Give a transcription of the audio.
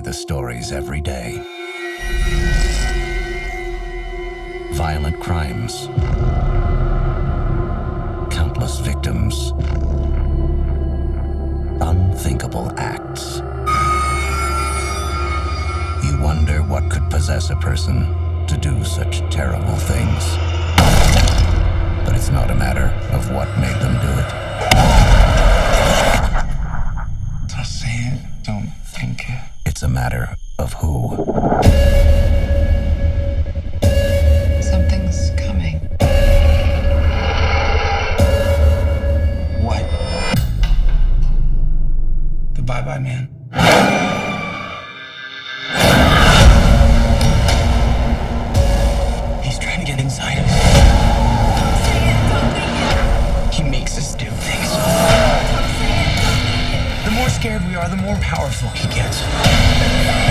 the stories every day. Violent crimes, countless victims, unthinkable acts. You wonder what could possess a person to do such terrible things. It's a matter of who. Something's coming. What? The Bye Bye Man. More scared we are, the more powerful he gets.